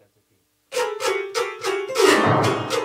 if that's okay.